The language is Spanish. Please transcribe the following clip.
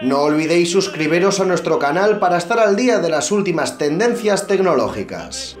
No olvidéis suscribiros a nuestro canal para estar al día de las últimas tendencias tecnológicas.